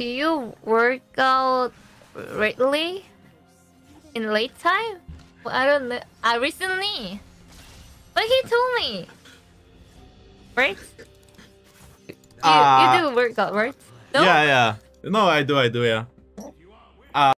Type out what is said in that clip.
Do you work out lately? In late time? Well, I don't know. Uh, recently. But he told me. Right? You, you uh, do work out, right? No? Yeah, yeah. No, I do, I do, yeah.